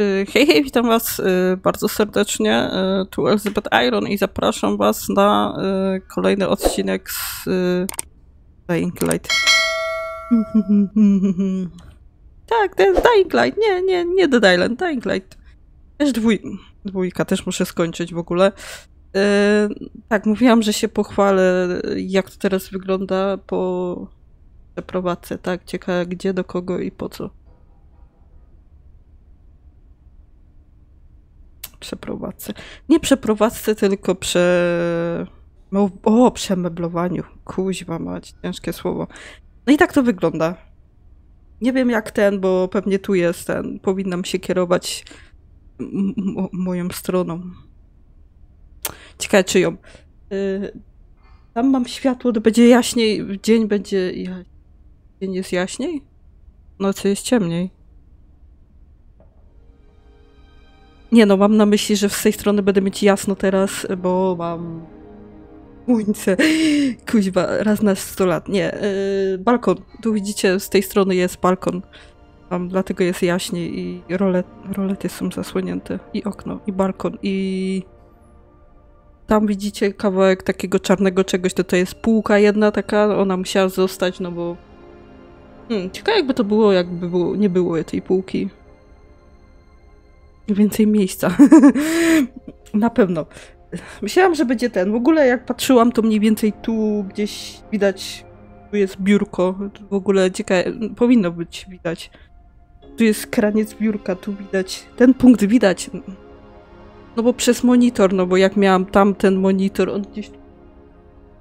Y, Hej, hej, witam was y, bardzo serdecznie. y, Tu Elizabeth Iron i zapraszam was na kolejny odcinek z Dying Light. tak, to jest Dying Light. Nie, nie, nie Dead Island, Dying Light. Też dwój, dwójka, też muszę skończyć w ogóle. Tak, mówiłam, że się pochwalę, jak to teraz wygląda po przeprowadzce, tak? Ciekawe gdzie, do kogo i po co. przeprowadzce. Nie przeprowadzce, tylko prze... No, o, przemeblowaniu. Kuźwa mać, ciężkie słowo. No i tak to wygląda. Nie wiem jak ten, bo pewnie tu jest ten. Powinnam się kierować moją stroną. Ciekawe czyją. Y, tam mam światło, to będzie jaśniej. Dzień będzie... Dzień jest jaśniej? Nocy jest ciemniej. Nie no, mam na myśli, że z tej strony będę mieć jasno teraz, bo mam słońce. Kuźba, raz na 100 lat. Nie, yy, balkon. Tu widzicie, z tej strony jest balkon. Tam, dlatego jest jaśniej i rolet, rolety są zasłonięte. I okno, i balkon, i... Tam widzicie kawałek takiego czarnego czegoś, to to jest półka jedna taka, ona musiała zostać, no bo... Hmm, ciekawe jakby to było, jakby było, nie było tej półki więcej miejsca. Na pewno. Myślałam, że będzie ten. W ogóle jak patrzyłam, to mniej więcej tu gdzieś widać, tu jest biurko. W ogóle ciekawe, powinno być widać. Tu jest kraniec biurka, tu widać. Ten punkt widać. No bo przez monitor, no bo jak miałam tam ten monitor, on gdzieś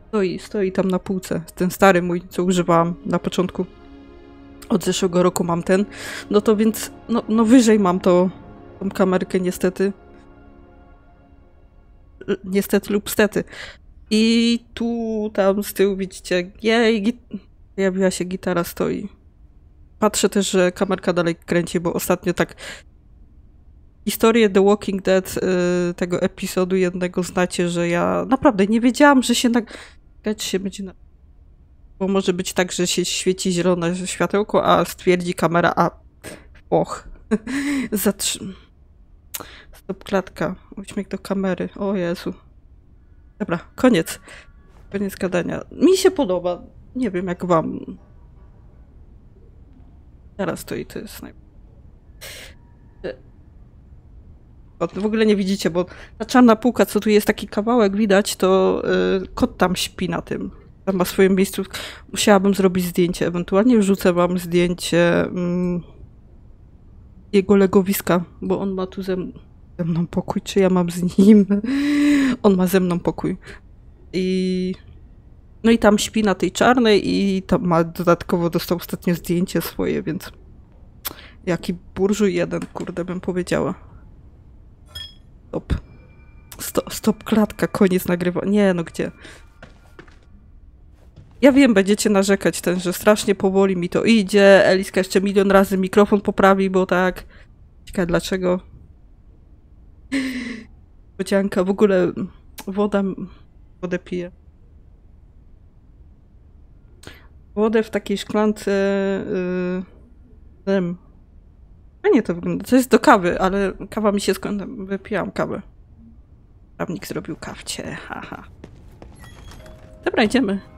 stoi, stoi tam na półce. Ten stary mój, co używałam na początku. Od zeszłego roku mam ten. No to więc, no, no wyżej mam to tą kamerkę niestety. Niestety lub stety. I tu, tam z tyłu widzicie, jej, pojawiła się gitara, stoi. Patrzę też, że kamerka dalej kręci, bo ostatnio tak historię The Walking Dead y, tego epizodu jednego znacie, że ja naprawdę nie wiedziałam, że się. Czy się będzie na... Bo może być tak, że się świeci zielone światełko, a stwierdzi kamera, a och, zatrzym... Stop klatka. Uśmiech do kamery. O Jezu. Dobra, koniec. Koniec gadania. Mi się podoba. Nie wiem jak wam. Teraz to i to jest naj... W ogóle nie widzicie, bo ta czarna półka, co tu jest taki kawałek widać, to y, kot tam śpi na tym. Tam ma swoje miejsce. Musiałabym zrobić zdjęcie. Ewentualnie wrzucę wam zdjęcie mm, jego legowiska, bo on ma tu ze, ze mną pokój, czy ja mam z nim. On ma ze mną pokój. I no i tam śpi na tej czarnej i tam ma dodatkowo dostał ostatnio zdjęcie swoje, więc jaki burżuj jeden, kurde bym powiedziała. Stop. Stop, stop klatka, koniec nagrywa. Nie, no gdzie? Ja wiem, będziecie narzekać ten, że strasznie powoli mi to idzie. Eliska jeszcze milion razy mikrofon poprawi, bo tak. Ciekawe dlaczego. Bocianka, w ogóle woda. Wodę piję. Wodę w takiej szklance. Yy, tym. A nie to wygląda. To jest do kawy, ale kawa mi się skończyła. Wypiłam kawę. Prawnik zrobił kawcie, haha. Dobra, idziemy.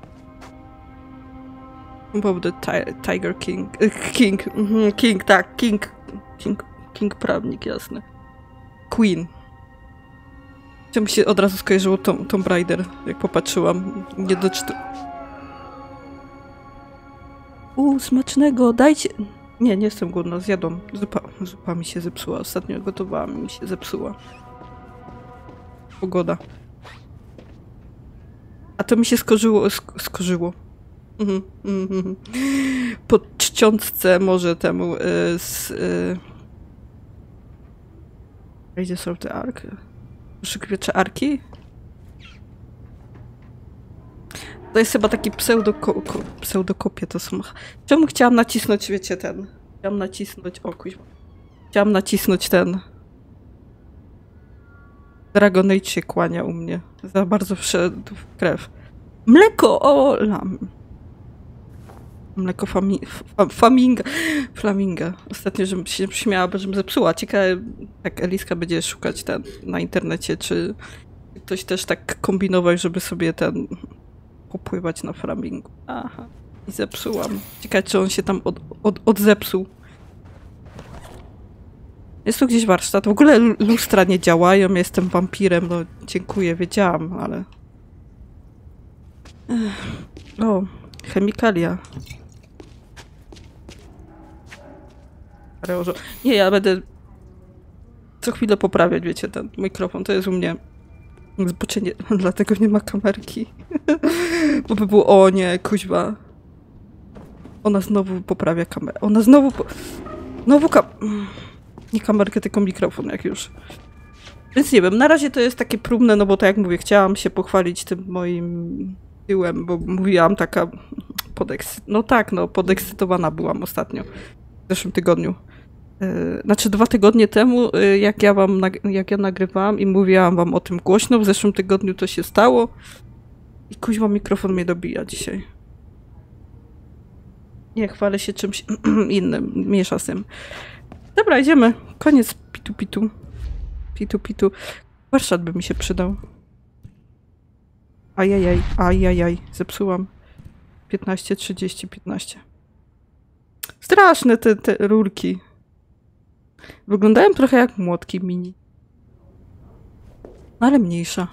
Bob the ti Tiger King. King. mhm, King, tak. King. King. King prawnik, jasne. Queen. To mi się od razu skojarzyło Tom, Tomb Raider, jak popatrzyłam. Nie doczytu... Uuu, smacznego, dajcie... Nie, nie jestem głodna, zjadłam. Zupa, zupa mi się zepsuła. Ostatnio gotowałam mi się zepsuła. Pogoda. A to mi się skorzyło... Sk skorzyło. Mhm, mhm, mhm. Po czcionce może temu y, z... Y, of the Ark? Poszukiwacze Arki? To jest chyba taki pseudo pseudokopie to są. Czemu chciałam nacisnąć, wiecie, ten? Chciałam nacisnąć, o. Chciałam nacisnąć ten. Dragon Age się kłania u mnie. Za bardzo wszedł w krew. Mleko! O, lam. Mleko fami fa faminga. Flaminga. Ostatnio, żebym się śmiała, żebym zepsuła. Ciekawe, jak Eliska będzie szukać ten na internecie, czy ktoś też tak kombinował, żeby sobie ten popływać na flamingu. Aha. I zepsułam. Ciekawe, czy on się tam od, od, odzepsuł. Jest tu gdzieś warsztat. W ogóle lu- lustra nie działają. Ja Jestem wampirem. No, dziękuję, wiedziałam, ale... Ech. O, chemikalia. Areozo- Nie, ja będę co chwilę poprawiać, wiecie, ten mikrofon. To jest u mnie zboczenie. Dlatego nie ma kamerki. Bo by było, o nie, kuźwa. Ona znowu poprawia kamerę. Ona znowu... Po... Znowu kam... Nie kamerkę, tylko mikrofon, jak już. Więc nie wiem, na razie to jest takie próbne, no bo tak jak mówię, chciałam się pochwalić tym moim tyłem, bo mówiłam taka podeksy... No tak, no, podekscytowana byłam ostatnio. W zeszłym tygodniu. Yy, Znaczy dwa tygodnie temu, yy, jak ja wam, jak ja nagrywałam i mówiłam wam o tym głośno, w zeszłym tygodniu to się stało i kuźwa mikrofon mnie dobija dzisiaj. Nie, chwalę się czymś innym, miesza z tym. Dobra, idziemy. Koniec pitu pitu. Pitu pitu. Warsztat by mi się przydał. Ajajaj, ajajaj, zepsułam. 15, 30, 15. Straszne te, te rurki. Wyglądają trochę jak młotki mini. Ale mniejsza.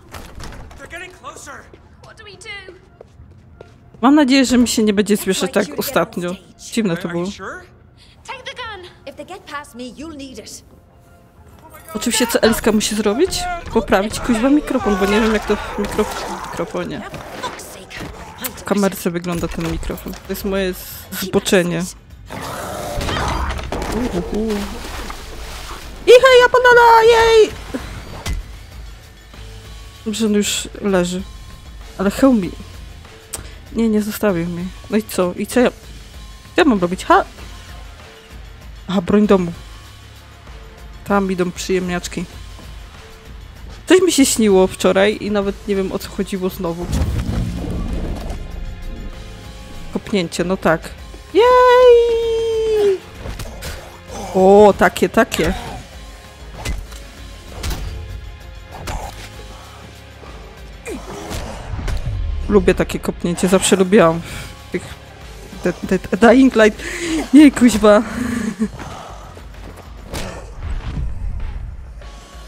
Mam nadzieję, że mi się nie będzie słyszeć tak ostatnio. Dziwne to było. Oczywiście co Eliska musi zrobić? Poprawić kuźwa mikrofon, bo nie wiem jak to w mikrof- mikrofonie. W kamerce wygląda ten mikrofon. To jest moje zboczenie. Uhuhu. I hej, Japonala, jej! Dobrze, on już leży. Ale hełm mi... Nie, nie zostawił mnie. No i co? I co ja... Co ja mam robić? Ha! Aha, broń domu. Tam idą przyjemniaczki. Coś mi się śniło wczoraj i nawet nie wiem o co chodziło znowu. Kopnięcie, no tak. Jej! O, takie, takie. Lubię takie kopnięcie, zawsze lubiłam tych Dead, dead, Dying Light. Nie, kuźba.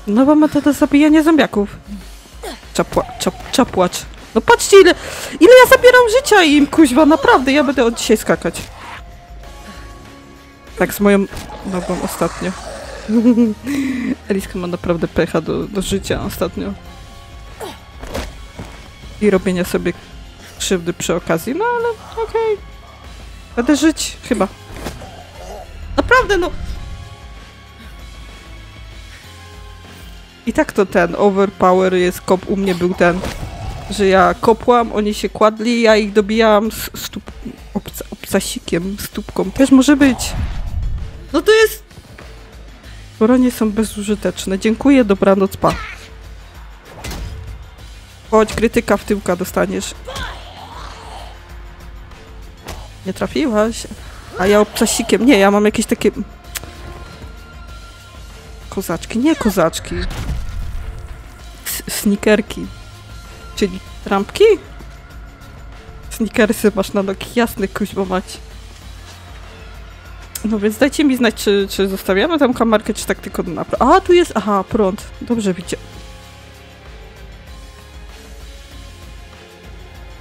Nowa metoda zabijania zombiaków. Czapła, czap, czapłacz. No patrzcie ile, ile ja zabieram życia im, kuźwa, naprawdę, ja będę od dzisiaj skakać. Tak, z moją nogą ostatnio. Eliska ma naprawdę pecha do, do życia ostatnio. I robienia sobie krzywdy przy okazji, no ale okej. Będę żyć, chyba. Naprawdę, no. I tak to ten overpower jest kop u mnie był ten, że ja kopłam, oni się kładli, ja ich dobijałam z stup... Obca, obcasikiem, stópką. Też może być. No to jest... Bronie są bezużyteczne. Dziękuję, dobranoc, pa. Chodź, krytyka w tyłka dostaniesz. Nie trafiłaś. A ja obcasikiem. Nie, ja mam jakieś takie... Kozaczki, nie kozaczki. Snikerki. Czyli trampki? Snickersy masz na nogi, jasny kuźbo mać. No więc dajcie mi znać, czy, czy zostawiamy tam kamerkę, czy tak tylko na... A, tu jest... Aha, prąd. Dobrze widzia...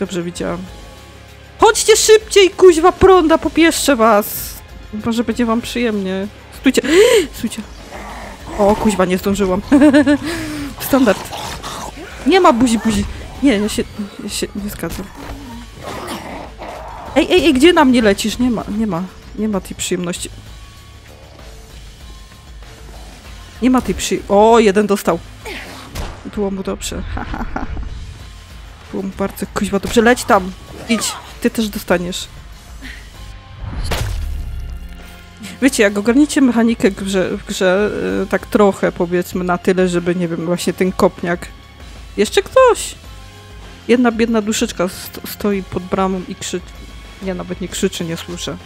Dobrze widziałam. Chodźcie szybciej, kuźwa prąda, popieszczę was. Może będzie wam przyjemnie. Stójcie, stójcie. O, kuźwa, nie zdążyłam. Standard. Nie ma buzi, buzi. Nie, ja się, ja się nie zgadzam. Ej, ej, ej, gdzie na mnie lecisz? Nie ma, nie ma, nie ma tej przyjemności. Nie ma tej przy... O, jeden dostał. Było mu dobrze. Ha, ha, ha. Było bardzo kuźwa dobrze. Leć tam. Idź. Ty też dostaniesz. Wiecie, jak ogarnicie mechanikę w grze, w grze y, tak trochę powiedzmy na tyle, żeby, nie wiem, właśnie ten kopniak. Jeszcze ktoś! Jedna biedna duszyczka sto, stoi pod bramą i krzyczy. Nie, nawet nie krzyczy, nie słyszę.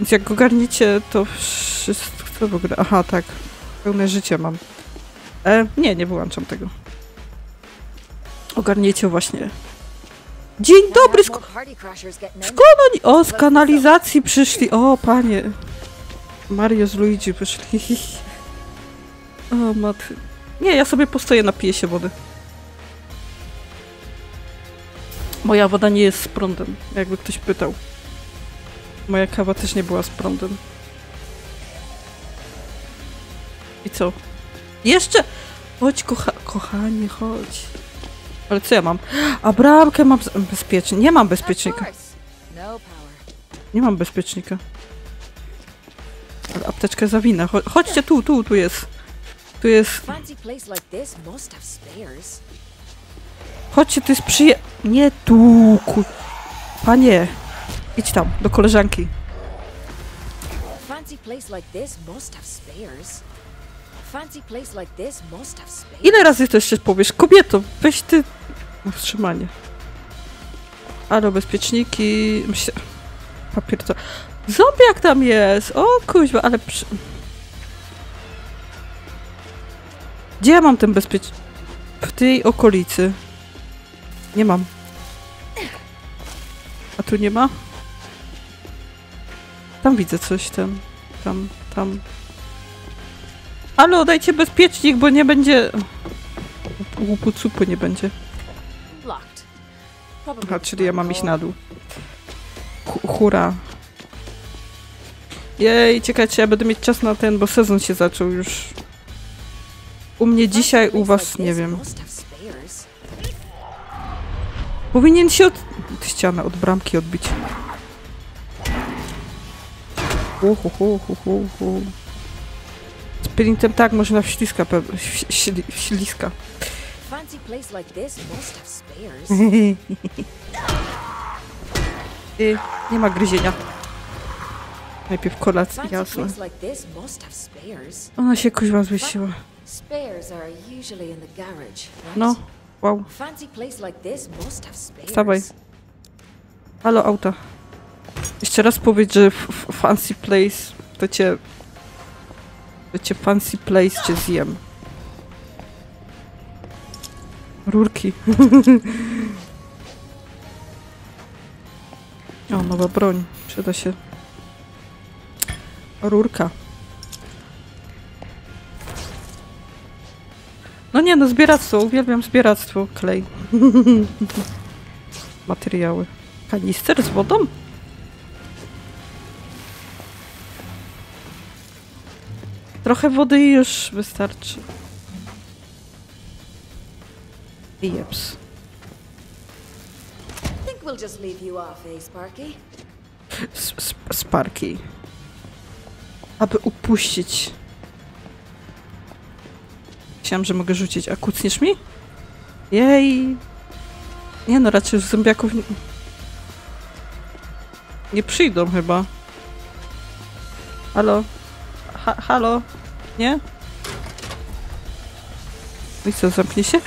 Więc jak ogarniecie, to wszystko w ogóle... Aha, tak. Pełne życie mam. E, nie, nie wyłączam tego. Ogarniecie właśnie. Dzień dobry, sk- skąd oni... O, z kanalizacji przyszli. O, panie. Mario z Luigi przyszli. O, matry. Nie, ja sobie postoję, napiję się wody. Moja woda nie jest z prądem, jakby ktoś pytał. Moja kawa też nie była z prądem. I co? Jeszcze! Chodź, kocha kochanie, chodź. Ale co ja mam? A bramkę mam bezpiecznie. Nie mam bezpiecznika. Nie mam bezpiecznika. Ale apteczkę zawinę. Cho chodźcie tu, tu, tu jest. Tu jest. Chodźcie, to jest przyje... Nie tu, ku... Panie. Idź tam, do koleżanki. Ile razy to jeszcze powiesz? Kobieto, weź ty... Wstrzymanie. Ale bezpieczniki... Myślę... Papier to... Zombiak tam jest! O kuźwa, ale przy... Gdzie ja mam ten bezpiecz... W tej okolicy. Nie mam. A tu nie ma? Tam widzę coś, tam, tam, tam. Ale dajcie bezpiecznik, bo nie będzie... Łupu cupu nie będzie. Aha, czyli ja mam iść na dół. Hu- Hura. Jej, czekajcie, ja będę mieć czas na ten, bo sezon się zaczął już. U mnie dzisiaj, u was nie wiem. Powinien się od... od ściany, od bramki odbić. Hu, hu, hu, hu, hu, hu sprintem tak można wślizga pewnie. Wślizga. Y nie ma gryzienia. Najpierw kolacja, jasne. Ona się kuźwa zwiesiła. No, wow. Wstawaj. Halo, auta. Jeszcze raz powiedz, że fancy place to cię Cię fancy place cię zjem. Rurki. o, nowa broń. Przyda się. Rurka. No nie, no zbieractwo. Uwielbiam zbieractwo. Klej. Materiały. Kanister z wodą? Trochę wody już wystarczy. Jeps. think we'll just leave you off, eh, Sparki. Aby upuścić. Myślałam, że mogę rzucić. A kucniesz mi? Jej. Nie no, raczej już zombiaków nie... Nie przyjdą chyba. Halo? Ha halo? Nie? I co, zamknie się?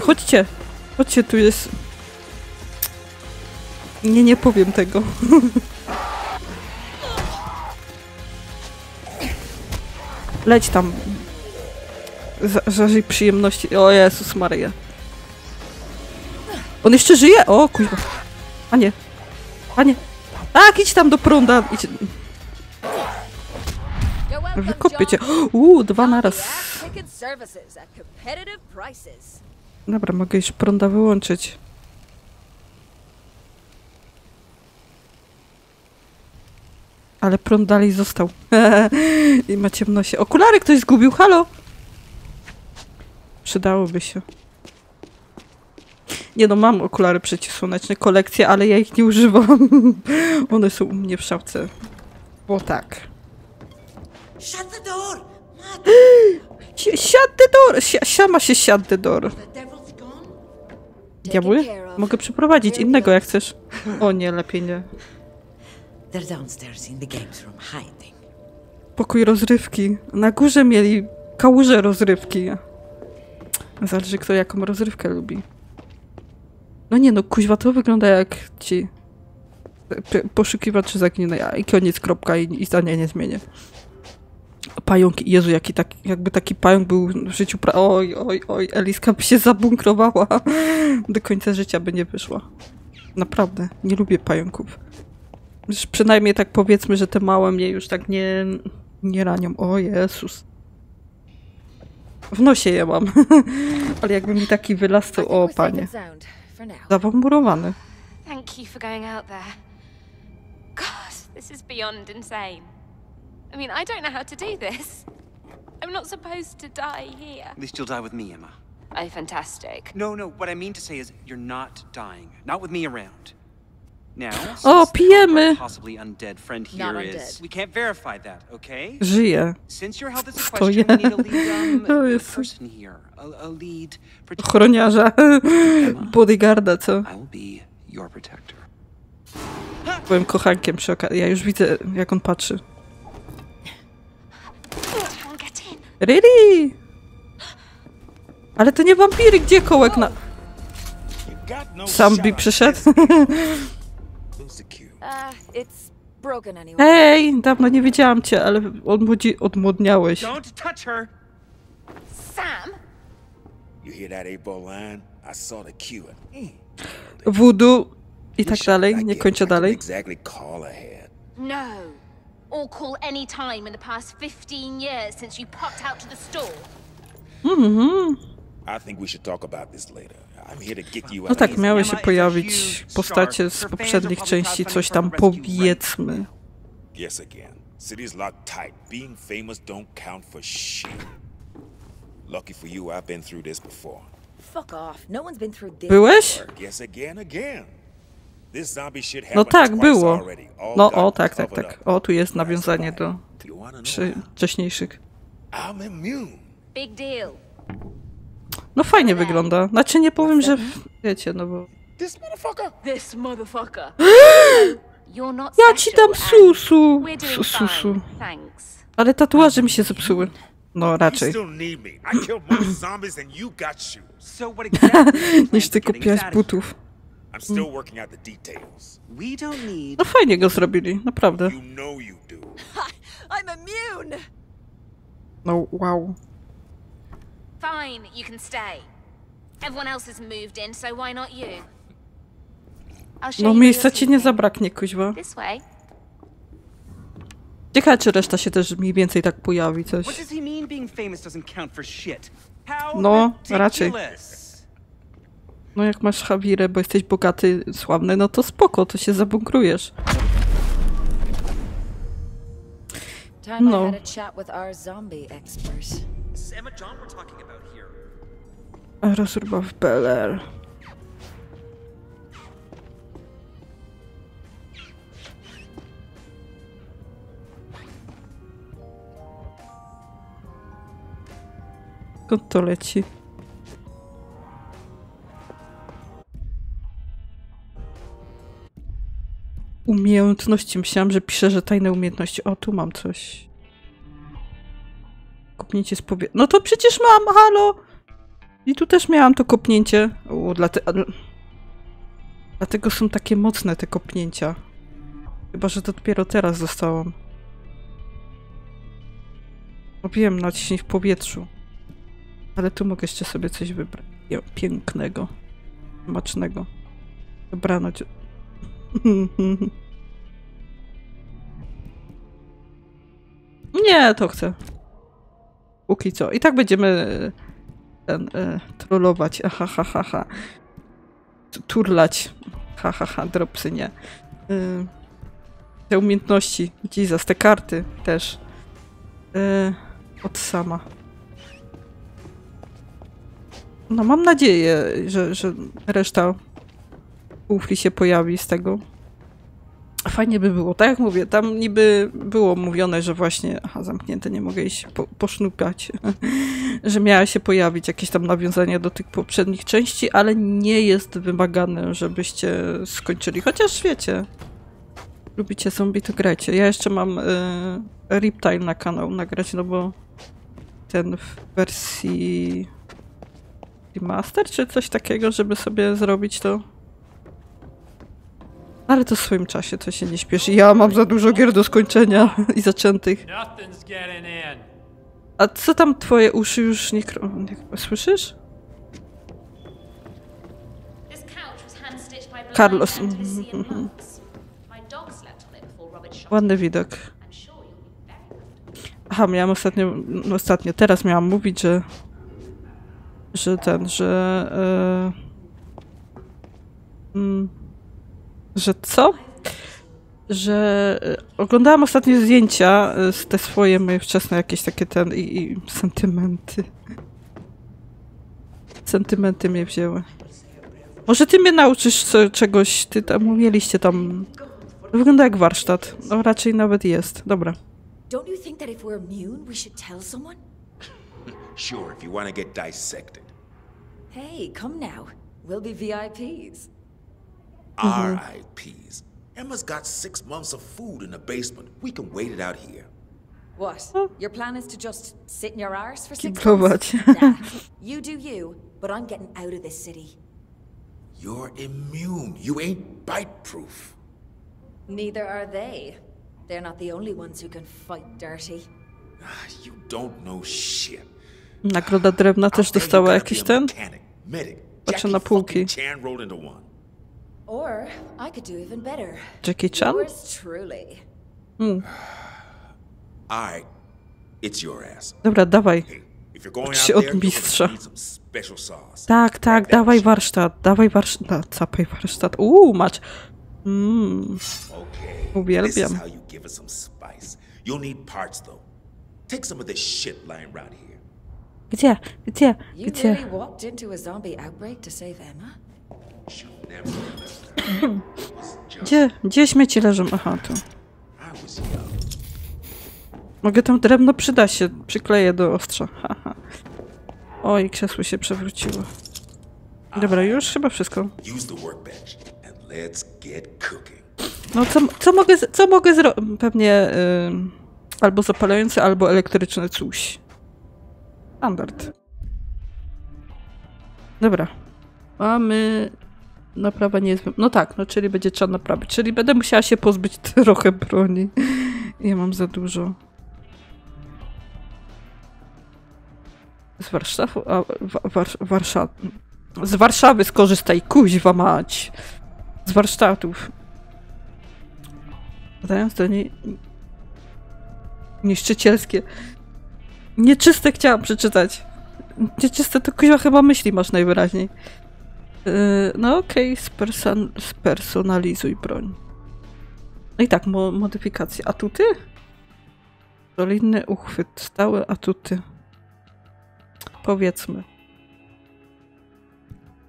Chodźcie! Chodźcie, tu jest... Nie, nie powiem tego. Leć tam. Zażyj przyjemności. O Jezus Maria. On jeszcze żyje? O, kuźwa. A nie. A nie. Tak, idź tam do prąda. Idź. Wykopię cię. Uuu, dwa naraz. Dobra, mogę już prąda wyłączyć. Ale prąd dalej został. I ma ciemności. Okulary ktoś zgubił, halo! Przydałoby się. Nie no, mam okulary przeciwsłoneczne, kolekcję, ale ja ich nie używam. One są u mnie w szafce. Bo tak. Shut the door! Shut the door! Si- Siama się shut the door. Diabły? Mogę przeprowadzić innego jak chcesz. O nie, lepiej nie. Pokój rozrywki. Na górze mieli kałuże rozrywki. Zależy kto jaką rozrywkę lubi. No nie no, kuźwa, to wygląda jak ci p- poszukiwacze zaginionej, i koniec, kropka i, i zdania nie zmienię. Pająk, Jezu, jaki taki, jakby taki pająk był w życiu, pra- oj, oj, oj, Eliska by się zabunkrowała, do końca życia by nie wyszła. Naprawdę, nie lubię pająków. Już Przynajmniej tak powiedzmy, że te małe mnie już tak nie, nie ranią. O Jezus. W nosie je mam. Ale jakby mi taki wylazł, I to o panie. Zawamurowany. Thank you for going out there. God, this is beyond insane. I mean, I don't know how to do this. I'm not supposed to die here. At least you'll die with me, Emma. Oh, fantastic. No, no, what I mean to say is you're not dying. Not with me around. Now, oh, since the possibly undead friend Not here is, undead. we can't verify that, okay? Żyje. Since your health is a question, we need a lead O um, person here. A, a lead protector. Ochroniarza. Bodyguarda, co? I will be your protector. Byłem kochankiem przy okazji. Ja już widzę, jak on patrzy. Really? Ale to nie wampiry, gdzie kołek na... Sam by przyszedł? Hej, dawno nie widziałam cię, ale odmłodzi... odmłodniałeś. Don't touch her! Sam? You hear that eight ball line? I saw the cue. and, mm, Voodoo i tak dalej. Nie kończę dalej. No. Or call any time in the past 15 years since you popped out to the store. I think we should talk about this later. I'm here to get you No out tak, of here. miały się pojawić postacie z poprzednich części, coś tam powiedzmy. Guess again. City's locked tight. Being famous don't count for shit. Lucky for you, I've been through this before. Fuck off. No one's been through this. Byłeś? Guess again, again. No tak, było. No o, tak, tak, tak. O, tu jest nawiązanie do wcześniejszych. No fajnie wygląda. Znaczy nie powiem, że wiecie, no bo... Ja ci dam susu! Susu. Ale tatuaże mi się zepsuły. No raczej. Niż ty kupiłaś butów. I'm still working out the details. We don't need No fajnie go zrobili, naprawdę. You know you do. I'm immune. No wow. Fine, you can stay. Everyone else has moved in, so why not you? I'll show No miejsca ci nie zabraknie, kuźwa. This way. Ciekawe, czy reszta się też mniej więcej tak pojawi, coś. What does he mean being famous doesn't count for shit? How No, raczej. No jak masz Hawirę, bo jesteś bogaty, sławny, no to spoko, to się zabunkrujesz. No. Rozruba w Bel Skąd to leci? Umiejętności. Myślałam, że pisze, że tajne umiejętności. O, tu mam coś. Kopnięcie z powie... No to przecież mam, halo! I tu też miałam to kopnięcie. U, dlate... Dlatego są takie mocne te kopnięcia. Chyba, że to dopiero teraz dostałam. Wiem, naciśnij w powietrzu. Ale tu mogę jeszcze sobie coś wybrać. Pięknego. Smacznego. Dobranoc. Nie, to chcę. Póki co. I tak będziemy e, ten, e, trollować. Ha, ha, ha. Tu- Turlać. Ha, ha, ha, dropsy nie. Y, te umiejętności. Jesus, te karty też. Y, od sama. No mam nadzieję, że, że reszta ufli się pojawi z tego. Fajnie by było. Tak jak mówię, tam niby było mówione, że właśnie, aha, zamknięte, nie mogę iść po, posznupać, że miała się pojawić jakieś tam nawiązania do tych poprzednich części, ale nie jest wymagane, żebyście skończyli. Chociaż wiecie, lubicie zombie, to grajcie. Ja jeszcze mam y, Riptile na kanał nagrać, no bo ten w wersji remaster czy coś takiego, żeby sobie zrobić to Ale to w swoim czasie, to się nie śpieszy. Ja mam za dużo gier do skończenia i zaczętych. A co tam twoje uszy już nie krą... Słyszysz? Carlos. Ładny widok. Aha, miałam ostatnio, no ostatnio, teraz miałam mówić, że że ten, że e, mm, że co? Że e, oglądałam ostatnio zdjęcia e, z te swoje moje wczesne jakieś takie ten i, i sentymenty. Sentymenty mnie wzięły. Może ty mnie nauczysz co, czegoś, ty tam mieliście tam... Wygląda jak warsztat. No raczej nawet jest. Dobra. Don't you think that if we're immune, we should tell someone? Sure, if you want to get dissected. Hey, come now. We'll be VIPs. R.I.P.s. Emma's got six months of food in the basement. We can wait it out here. What? Your plan is to just sit in your arse for six Kiblować. months? Nah. You do you, but I'm getting out of this city. You're immune. You ain't bite-proof. Neither are they. They're not the only ones who can fight dirty. Ah, You don't know shit. Nagroda drewna też Out dostała jakiś be a ten? Mechanic, medic, Patrzę Jackie na półki. Or I could do even better. Jackie Chan? Yours truly. Hmm. I. It's your ass. Dobra, dawaj. Ucz się od mistrza. Tak, tak, dawaj warsztat, dawaj warsztat, no, zapaj warsztat. Uuu, macz. Mmm. Uwielbiam. Gdzie? Gdzie? Gdzie? Gdzie, gdzie śmieci leżą? Aha, tu. Mogę tam drewno przyda się, przykleję do ostrza. Haha. Oj, krzesło się przewróciło. Dobra, już chyba wszystko. No co, co mogę, co mogę zrobić? Pewnie albo zapalające, albo elektryczne coś. Standard. Dobra. Mamy... Naprawa nie jest... No tak, no czyli będzie trzeba naprawić. Czyli będę musiała się pozbyć trochę broni. Ja mam za dużo. Z Warszawy... A, wa, warsz, Warsza, z Warszawy skorzystaj, kuźwa mać. Z warsztatów. Dodając do niej niszczycielskie. Nieczyste chciałam przeczytać. Nieczyste to kuźwa chyba myśli masz najwyraźniej. Yy, no okej, spersonalizuj spersonalizuj broń. No i tak, mo modyfikacje. Atuty? Solidny uchwyt, stałe atuty. Powiedzmy.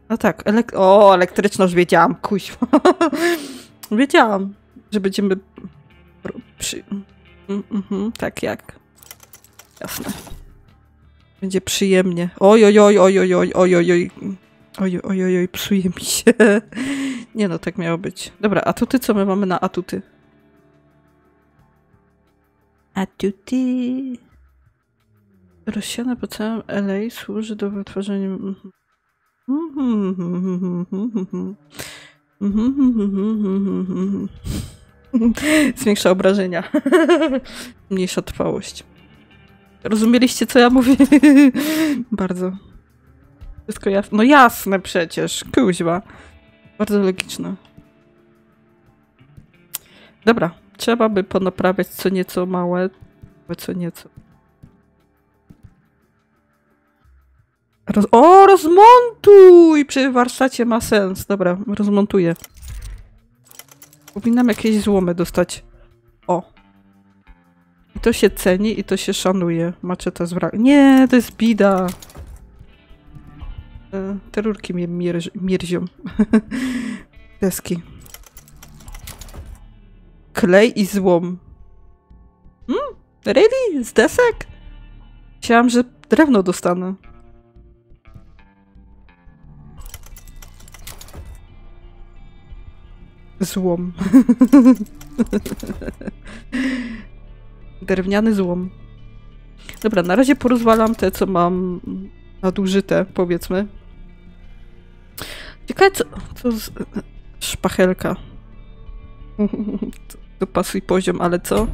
No tak, elek o, elektryczność wiedziałam, kuźwa. wiedziałam, że będziemy przy... Mm, mhm, tak jak. Jasne. Będzie przyjemnie. Oj, oj, oj, oj, oj, oj, oj, oj, oj. Oj, oj, oj, psuje mi się. Nie no, tak miało być. Dobra, atuty, co my mamy na atuty? Atuty. Rozsiane po całym LA służy do wytworzenia... Zwiększa obrażenia. Mniejsza trwałość. Rozumieliście, co ja mówię? Bardzo. Wszystko jasne. No jasne przecież. Kuźwa. Bardzo logiczne. Dobra. Trzeba by ponaprawiać co nieco małe. Co nieco. Roz o, rozmontuj! Przy warsztacie ma sens. Dobra, rozmontuję. Powinnam jakieś złomy dostać. O. I to się ceni i to się szanuje. Maczeta z wrak. Nie, to jest bida. E, Te rurki mnie mierz, mierzią. Deski. Klej i złom. Hmm? Really? Z desek? Myślałam, że drewno dostanę. Złom. Drewniany złom. Dobra, na razie porozwalam te, co mam nadużyte, powiedzmy. Ciekawe, co, co z... Szpachelka. Dopasuj poziom, ale co?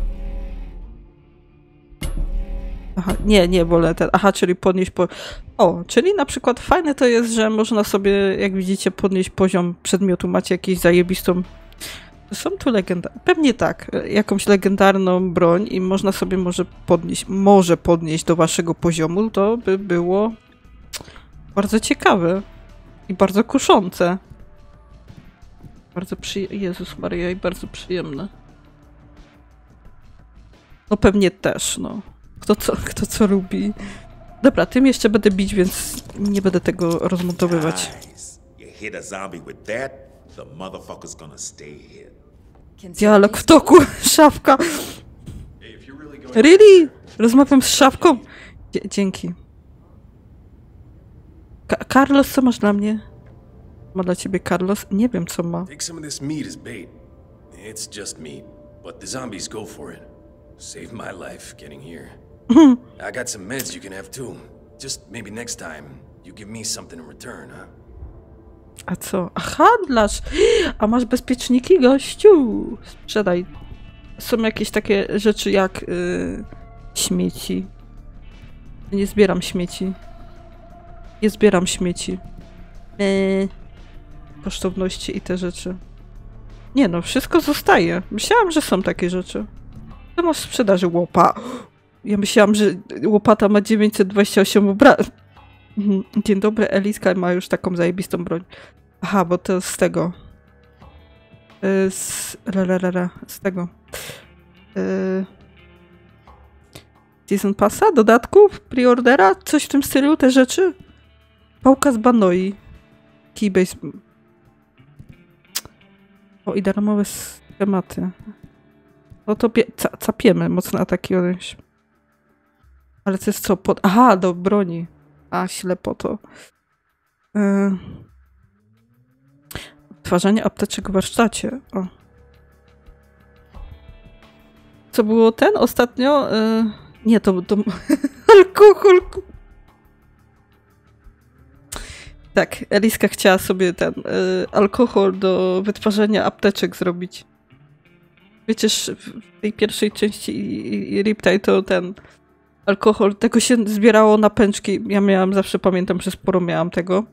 Aha, nie, nie, wolę ten. Aha, czyli podnieść po... O, czyli na przykład fajne to jest, że można sobie, jak widzicie, podnieść poziom przedmiotu. Macie jakąś zajebistą... Są tu legendarne... Pewnie tak. Jakąś legendarną broń i można sobie może podnieść, może podnieść do waszego poziomu, to by było bardzo ciekawe i bardzo kuszące. Bardzo przyjemne. Jezus Maria, i bardzo przyjemne. No pewnie też, no. Kto co, kto co lubi. Dobra, tym jeszcze będę bić, więc nie będę tego rozmontowywać. Dialog w toku, szafka. Really? Rozmawiam z szafką? Dzięki. Ka- Carlos, co masz dla mnie? Ma dla ciebie Carlos? Nie wiem, co ma. Take some of this meat as bait. It's just meat, but the zombies go for it. Saved my life getting here. I got some meds you can have too. Just maybe next time, you give me something in return, huh? A co? A handlarz! A masz bezpieczniki, gościu? Sprzedaj. Są jakieś takie rzeczy jak y, śmieci. Nie zbieram śmieci. Nie zbieram śmieci. Eee, kosztowności i te rzeczy. Nie no, wszystko zostaje. Myślałam, że są takie rzeczy. To masz sprzedaży łopa. Ja myślałam, że łopata ma 928 obra... Mhm. Dzień dobry, Eliska ma już taką zajebistą broń. Aha, bo to z tego. Y, Z, la, z tego. Y, Season Passa, dodatków, preordera, coś w tym stylu, te rzeczy. Pałka z Banoi. Keybase. O, i darmowe schematy. No to ca- capiemy, mocne ataki odejść. Ale to jest co? Pod... Aha, do broni. A, ślepo to. Yy. Odtwarzanie apteczek w warsztacie. O. Co było ten ostatnio? Yy. Nie, to, to alkohol. Tak, Eliska chciała sobie ten yy, alkohol do wytwarzania apteczek zrobić. Wiecież w tej pierwszej części i, Riptide to ten alkohol, tego się zbierało na pęczki. Ja miałam, zawsze pamiętam, że sporo miałam tego.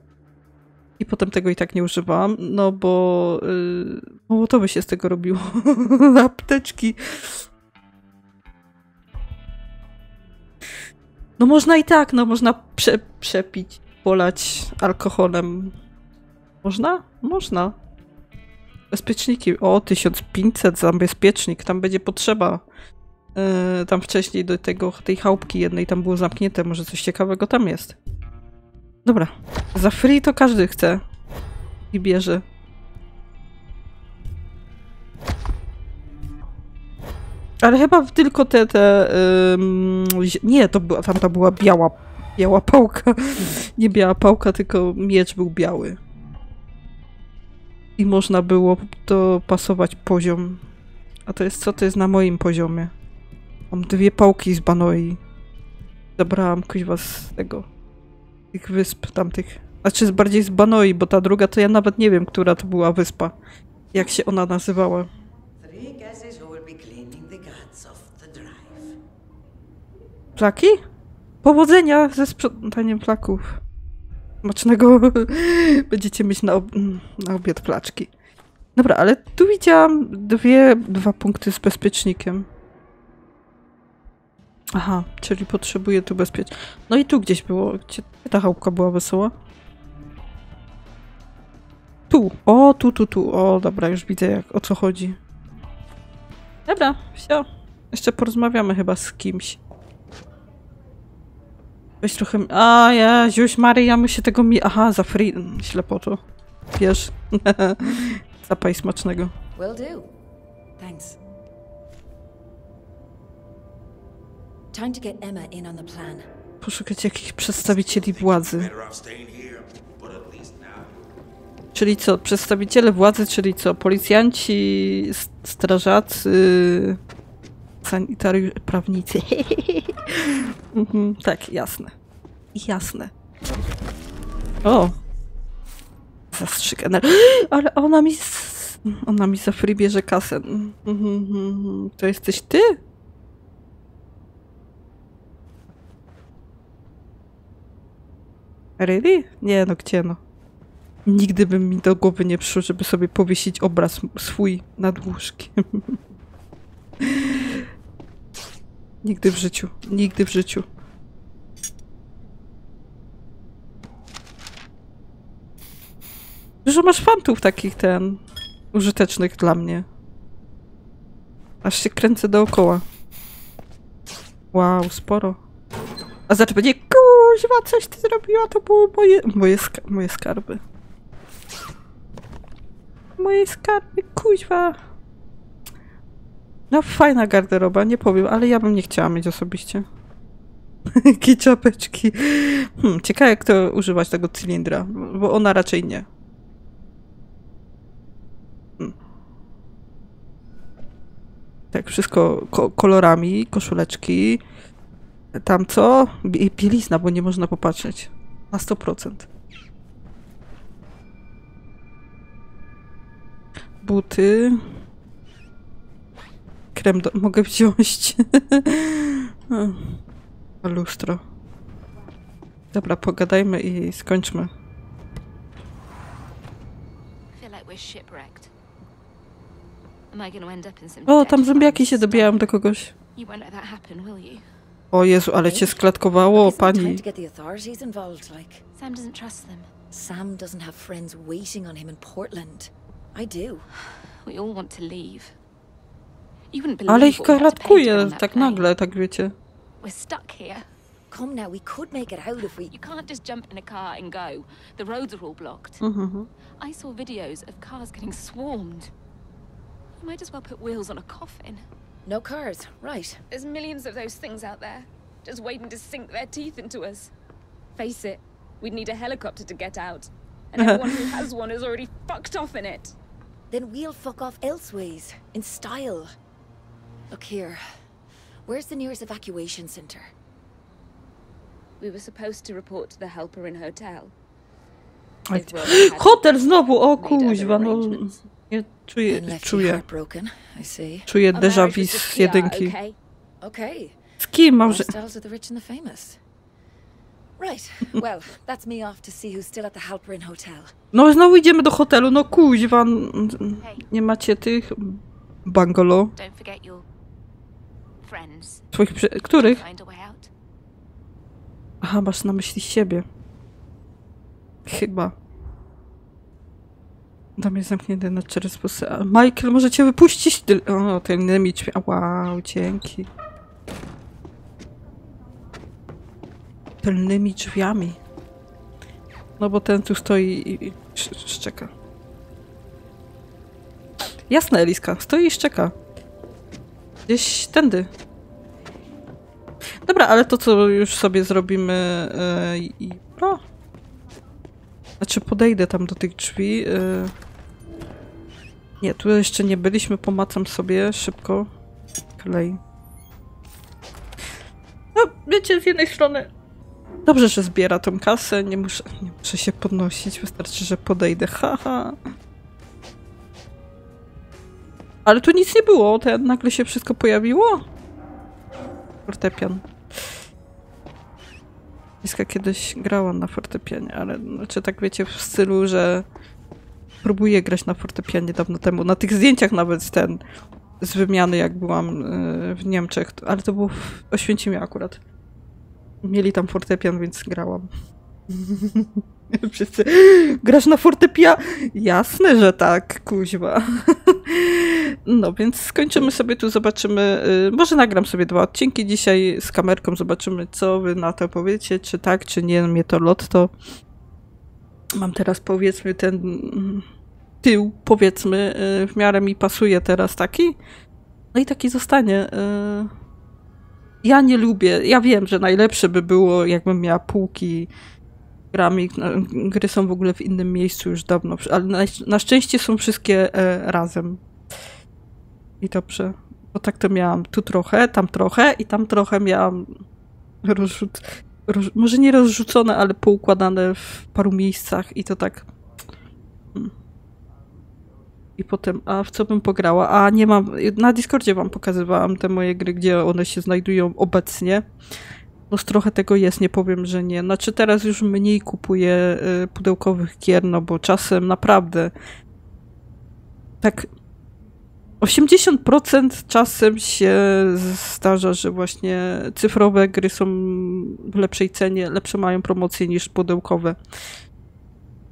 I potem tego i tak nie używałam, no bo yy, no bo to by się z tego robiło. Apteczki. No można i tak, no można prze, przepić, polać alkoholem. Można? Można. Bezpieczniki. O, 1500 za bezpiecznik. Tam będzie potrzeba. Yy, tam wcześniej do tego, tej chałupki jednej tam było zamknięte. Może coś ciekawego tam jest. Dobra. Za free to każdy chce. I bierze. Ale chyba tylko te, te zi- nie, to była, tamta była biała, biała pałka. Nie biała pałka, tylko miecz był biały. I można było dopasować poziom. A to jest co? To jest na moim poziomie. Mam dwie pałki z Banoi. Zabrałam kuźwa z tego. Tych wysp tamtych. Znaczy z bardziej z Banoi, bo ta druga to ja nawet nie wiem, która to była wyspa. Jak się ona nazywała. Plaki? Powodzenia ze sprzątaniem plaków. Smacznego będziecie mieć na, ob na obiad placzki. Dobra, ale tu widziałam dwie, dwa punkty z bezpiecznikiem. Aha, czyli potrzebuję tu bezpiecz... No i tu gdzieś było. Gdzie ta chałupka była wesoła? Tu. O, tu, tu, tu. O, dobra, już widzę jak, o co chodzi. Dobra, wsio. Jeszcze porozmawiamy chyba z kimś. Weź trochę... A, ja, ziuś Maryja, my się tego mi... Aha, za free... Ślepoto. Wiesz. Zapaj smacznego. Will do. Thanks. Time to get Emma in on the plan. Poszukać jakichś przedstawicieli władzy. Czyli co? Przedstawiciele władzy, czyli co? Policjanci, strażacy, sanitariusz, prawnicy. Mhm, tak, jasne. Jasne. O! Zastrzyk ener- Ale ona mi... s- Ona mi za free bierze kasę. Mhm, mhm. To jesteś ty? Really? Nie no, gdzie no. Nigdy bym mi do głowy nie przyszło, żeby sobie powiesić obraz swój nad łóżkiem. Nigdy w życiu. Nigdy w życiu. Dużo masz fantów takich ten użytecznych dla mnie. Aż się kręcę dookoła. Wow, sporo. A zaraz będzie kuźwa, coś ty zrobiła, to były moje, moje, ska moje skarby. Moje skarby, kuźwa. No fajna garderoba, nie powiem, ale ja bym nie chciała mieć osobiście. Jakie czapeczki. Hmm, ciekawe jak to używać tego cylindra, bo ona raczej nie. Hmm. Tak, wszystko ko kolorami, koszuleczki. Tam co? Bie- Bielizna, bo nie można popatrzeć. Na 100%. Buty. Krem do... mogę wziąć. Lustro. Dobra, pogadajmy i skończmy. O, tam dead zombiaki się style? do kogoś. O Jezu, ale cię sklatkowało, pani. Sam doesn't trust them. Sam doesn't have friends waiting on him in Portland. I do. We all want to leave. You wouldn't believe Ale ich what we had to pay to get klatkuje on that tak plane. nagle, tak wiecie. We're stuck here. Come now, we could make it out if we. You can't just jump in a car and go. The roads are all blocked. Mhm. I saw videos of cars getting swarmed. You might as well put wheels on a coffin. No cars, right? There's millions of those things out there, just waiting to sink their teeth into us. Face it, we'd need a helicopter to get out. And everyone who has one is already fucked off in it. Then we'll fuck off elseways, in style. Look here. Where's the nearest evacuation center? We were supposed to report to the helper in hotel. Hotel znowu, o kuźwa, no. Nie, czuję, czuję, heartbroken, I see. czuję déjà vu z jedynki. okay? Okay. Z kim małże... Lifestyles of the rich and the famous. Right. Well, that's me off to see who's still at the Halperin Hotel. No znowu idziemy do hotelu, no kuźwa. Nie macie tych bungalow? Don't forget your. Twoich przy... Których? Aha, masz na myśli siebie. Chyba. Dom jest zamknięty na cztery sposoby. Michael, może cię wypuścić? O, tylnymi drzwiami. Wow, dzięki. Tylnymi drzwiami. No bo ten tu stoi i, i sz- szczeka. Jasne, Eliska. Stoi i szczeka. Gdzieś tędy. Dobra, ale to co już sobie zrobimy e, i... No. Znaczy podejdę tam do tych drzwi. e. Nie, tu jeszcze nie byliśmy. Pomacam sobie szybko. Klej. No, wiecie, z jednej strony... Dobrze, że zbiera tą kasę. Nie muszę, nie muszę się podnosić. Wystarczy, że podejdę. Haha. Ale tu nic nie było. Ten nagle się wszystko pojawiło. Fortepian. Liska kiedyś grała na fortepianie, ale znaczy tak wiecie w stylu, że próbuję grać na fortepianie dawno temu. Na tych zdjęciach nawet ten z wymiany, jak byłam y, w Niemczech, ale to było w Oświęcimie akurat. Mieli tam fortepian, więc grałam. Wszyscy, grasz na fortepia? Jasne, że tak, kuźwa. No, więc skończymy sobie tu, zobaczymy. y, Może nagram sobie dwa odcinki dzisiaj z kamerką, zobaczymy, co wy na to powiecie, czy tak, czy nie. Mnie to lotto. Mam teraz powiedzmy ten mm, tył, powiedzmy, y, w miarę mi pasuje teraz taki. No i taki zostanie. y. Ja nie lubię, ja wiem, że najlepsze by było, jakbym miała półki grami. Gry są w ogóle w innym miejscu już dawno, ale na, na szczęście są wszystkie e, razem. I dobrze. Bo tak to miałam tu trochę, tam trochę i tam trochę miałam rozrzut... Roz, może nie rozrzucone, ale poukładane w paru miejscach i to tak... Hmm. I potem, a w co bym pograła? A nie mam, na Discordzie wam pokazywałam te moje gry, gdzie one się znajdują obecnie. No trochę tego jest, nie powiem, że nie. Znaczy teraz już mniej kupuję y, pudełkowych gier, no bo czasem naprawdę tak 80% czasem się zdarza, że właśnie cyfrowe gry są w lepszej cenie, lepsze mają promocje niż pudełkowe.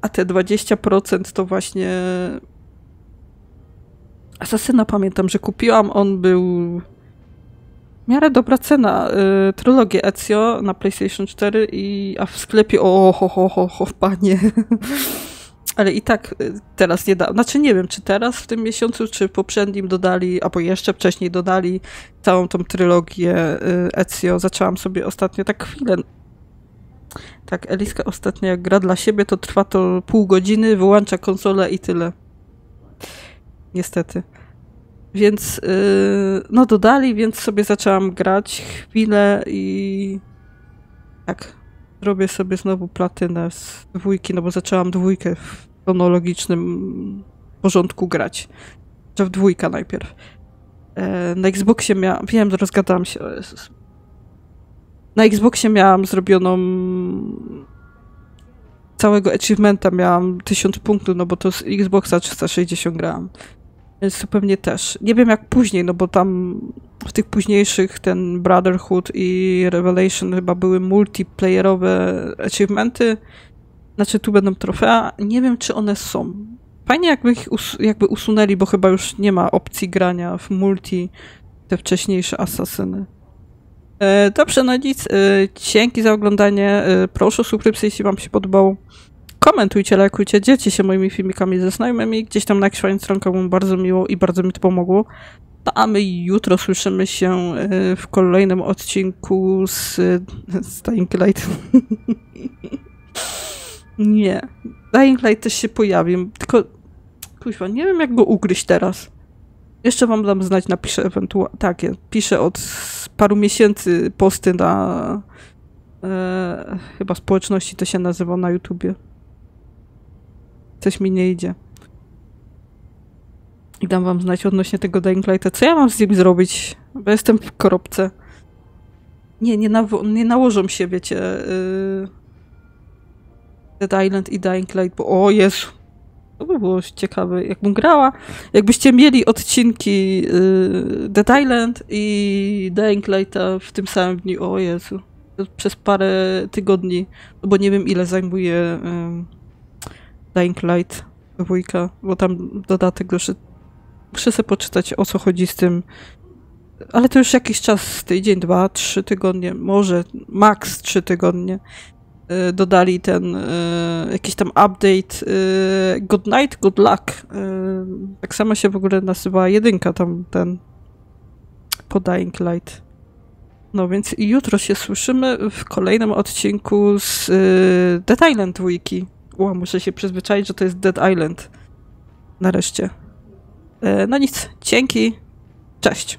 A te 20% to właśnie Asasyna pamiętam, że kupiłam, on był miarę dobra cena. Y, trylogię Ezio na PlayStation 4 i a w sklepie o ho ho ho ho panie. Ale i tak y, teraz nie da. Znaczy nie wiem, czy teraz w tym miesiącu, czy poprzednim dodali, albo jeszcze wcześniej dodali całą tą trylogię y, Ezio. Zaczęłam sobie ostatnio tak chwilę. Tak, Eliska ostatnio jak gra dla siebie, to trwa to pół godziny, wyłącza konsolę i tyle. Niestety. Więc yy, no dodali, więc sobie zaczęłam grać chwilę i tak, robię sobie znowu platynę z dwójki, no bo zaczęłam dwójkę w chronologicznym porządku grać. Że w dwójka najpierw. E, na Xboxie miałam, wiem, rozgadałam się, o Jezus. Na Xboxie miałam zrobioną całego achievementa miałam 1000 punktów, no bo to z Xboxa 360 grałam. Więc zupełnie też. Nie wiem jak później, no bo tam w tych późniejszych ten Brotherhood i Revelation chyba były multiplayerowe achievementy. Znaczy tu będą trofea. Nie wiem czy one są. Fajnie jakby ich us jakby usunęli, bo chyba już nie ma opcji grania w multi te wcześniejsze asasyny. E, dobrze, no nic. E, dzięki za oglądanie. E, proszę o subskrypcję, jeśli wam się podobało komentujcie, lajkujcie, dzielcie się moimi filmikami ze znajomymi, gdzieś tam na stronkach, było bardzo miło i bardzo mi to pomogło. No, a my jutro słyszymy się e, w kolejnym odcinku z, z Dying Light. nie. Dying Light też się pojawi, tylko kuźwa, nie wiem jak go ugryźć teraz. Jeszcze wam dam znać, napiszę ewentualnie. Tak, ja piszę od paru miesięcy posty na e, chyba społeczności to się nazywa na YouTubie. Coś mi nie idzie. I dam wam znać odnośnie tego Dying Lighta. Co ja mam z nim zrobić? Bo jestem w koropce. Nie, nie, nawo- nie nałożą się, wiecie... Yy... Dead Island i Dying Light, bo o Jezu. To by było ciekawe, jakbym grała. Jakbyście mieli odcinki yy, Dead Island i Dying Lighta w tym samym dniu. O Jezu. Przez parę tygodni, no bo nie wiem ile zajmuje... Yy Dying Light dwójka, bo tam dodatek doszedł. Muszę sobie poczytać o co chodzi z tym. Ale to już jakiś czas, tydzień, dwa, trzy tygodnie, może max trzy tygodnie. Yy, dodali ten yy, jakiś tam update yy, Good Night, Good Luck. tak samo się w ogóle nazywa jedynka tam ten po Dying Light. No więc jutro się słyszymy w kolejnym odcinku z The Island dwójki. Ła, muszę się przyzwyczaić, że to jest Dead Island. Nareszcie. E, no nic, dzięki. Cześć.